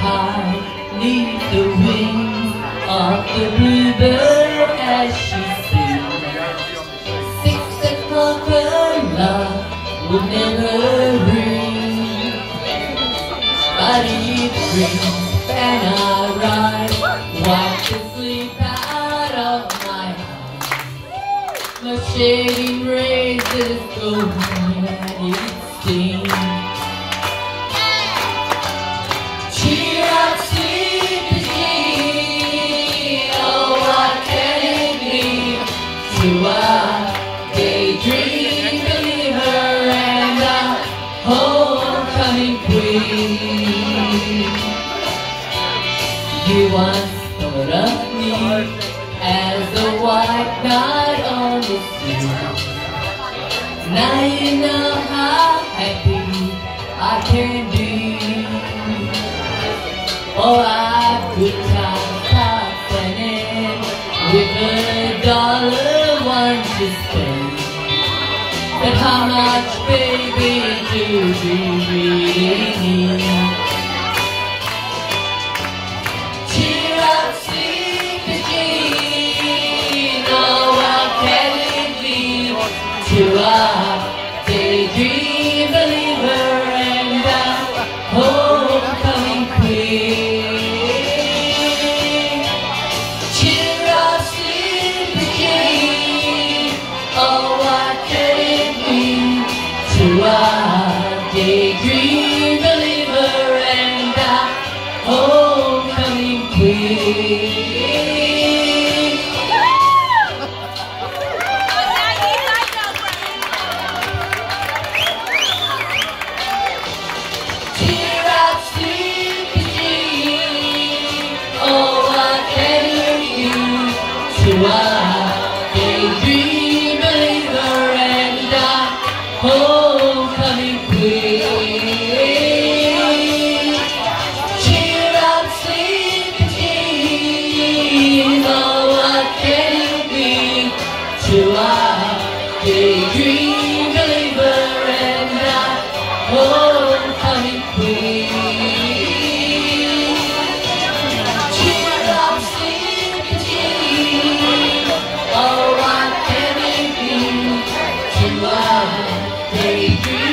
high Neath the wings of the bluebird as she sings. Six o'clock her love will never ring But it rings and I rise Wipe the sleep out of my eyes My shading razors go and it stings to a daydream believer and a homecoming queen? You once thought of me as a white knight on the street. Now you know how happy I can be. Oh, I could time happening with a dollar one to spend. But how much, baby, do we really need? Cheer up, can be to a daydream to a daydream believer and a homecoming queen? Oh, what can you do to a daydream believer and homecoming daydream believer and queen? Oh, what can it be to daydream